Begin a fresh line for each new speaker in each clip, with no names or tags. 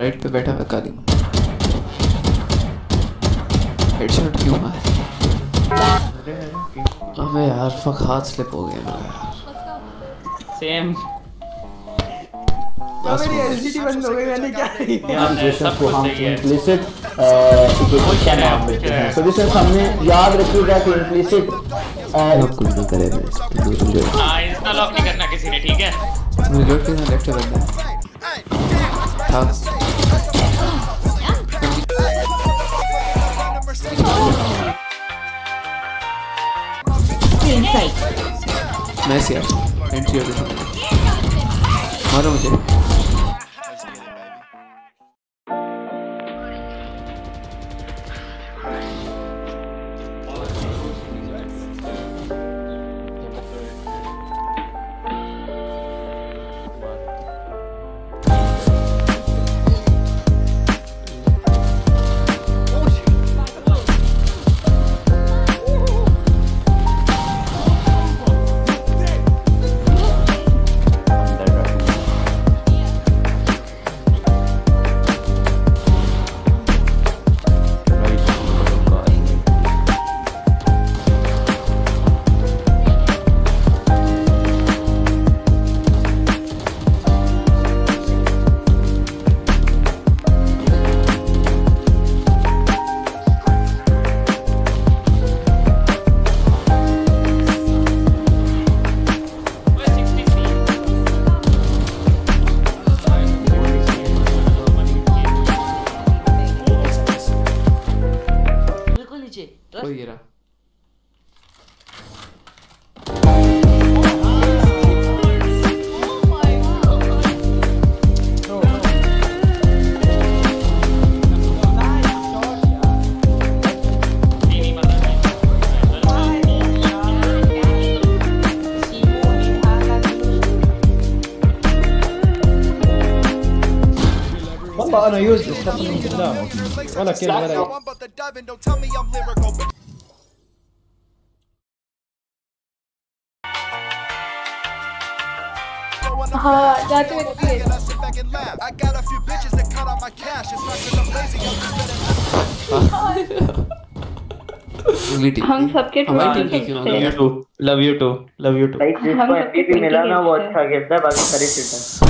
Right پہ بیٹھا ہوا کالم ہیڈ شاٹ کیوں مارا ابے یار فک ہاتھ سلپ ہو گیا میرا یار
سیم
یاد رکھیے گا کہ
ہاں کرنا کسی نے ٹھیک ہے
ریلوڈ کے لیفٹ میں سے انٹری ہو گئی مارو مجھے
والله انا يوزلس قسما بالله ولا كلمه ولا
ہاں جاتے ہوئے ہم سب کے
love you too love you too
ملا نا وہ اچھا کھیلتا ہے باقی
ساری
کیا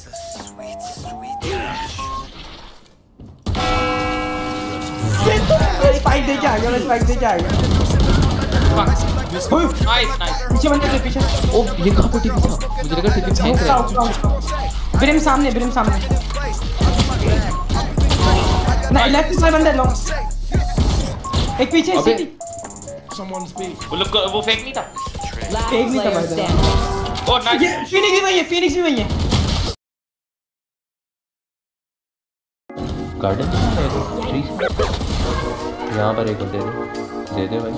سپائک دے کے آگے والا سپائک دے
کے آگے
پیچھے بندے سے پیچھے
اوہ یہ کہاں پوٹی پیچھا مجھے لگا ٹکٹ پھینک رہے
برم سامنے برم سامنے نہیں لیکن سوائے بندے لو ایک پیچھے سیٹی
وہ لوگ وہ فیک نہیں تھا
فیک نہیں تھا بھائی
اوہ نائس
فینکس بھی بھائی ہے فینکس بھی بھائی ہے
گارڈن ہے ٹری سے یہاں پر ایک دے دے۔ دے دے بھائی۔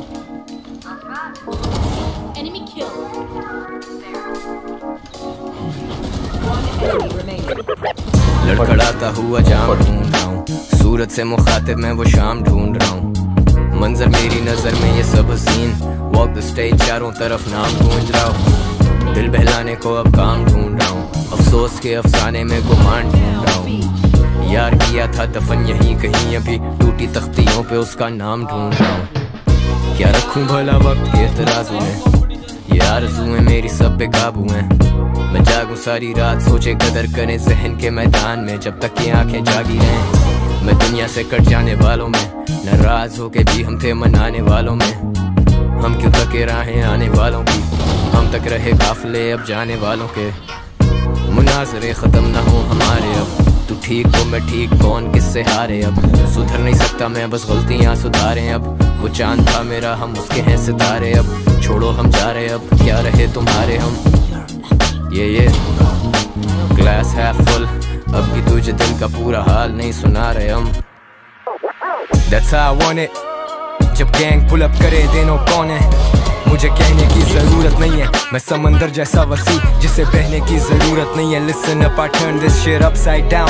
لڑکڑاتا ہوا جام ڈھونڈ رہا ہوں۔ صورت سے مخاطب میں وہ شام ڈھونڈ رہا ہوں۔ منظر میری نظر میں یہ سب حسین۔ واک دا اسٹیج چاروں طرف نام گونج رہا ہوں۔ دل بہلانے کو اب کام ڈھونڈ رہا ہوں۔ افسوس کے افسانے میں گمان ڈھونڈ رہا ہوں۔ یار کیا تھا دفن یہیں کہیں ابھی ٹوٹی تختیوں پہ اس کا نام ڈھونڈ رہا ہوں۔ کیا رکھوں بھلا وقت کے اعتراضوں میں؟ یہ آرزویں میری سب پہ قابو ہیں۔ میں جاگوں ساری رات، سوچے قدر کریں ذہن کے میدان میں۔ جب تک یہ آنکھیں جاگی رہیں، میں دنیا سے کٹ جانے والوں میں۔ ناراض ہو کے بھی ہم تھے منانے والوں میں۔ ہم کیوں تکے راہیں آنے والوں کی؟ ہم تک رہے قافلے اب جانے والوں کے۔ مناظرے ختم نہ ہو ہمارے اب۔ تو ٹھیک ہو، میں ٹھیک کون؟ کس سے ہارے اب؟ سدھر نہیں سکتا میں، بس غلطیاں سدھارے اب۔ وہ چاند تھا میرا، ہم اس کے ہیں ستارے اب۔ چھوڑو، ہم جا رہے اب۔ کیا رہے تمہارے ہم؟ یہ یہ۔ گلاس ہے فل اب بھی تجھے دل کا پورا حال نہیں سنا رہے ہم۔
That's how I want it جب گینگ پل اپ کرے، دینوں کون ہے مجھے کہنے کی ضرورت نہیں ہے۔ میں سمندر جیسا وسیع جسے بہنے کی ضرورت نہیں ہے۔ لسن اپ I دس شیر upside down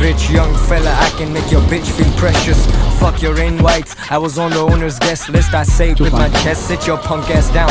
Rich young fella, I can make your bitch feel precious. Fuck your invites, I was on the owner's guest list. I saved with my chest, sit your punk ass down.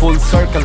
Full circle,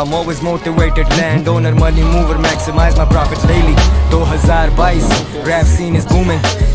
I'm always motivated. Landowner, money mover, maximize my profits daily. 2022, rap scene is booming.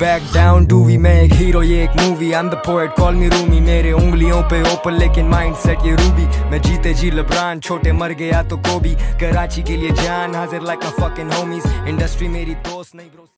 back down do we میں ایک hero یہ ایک movie آم دا poet کال می رومی میرے انگلیوں پہ open لیکن mind set یہ روبی میں جیتے جی لبران چھوٹے مر گیا تو کوبی کراچی کے لیے جان حاضر لائک فکن ہومیز انڈسٹری میری دوست نہیں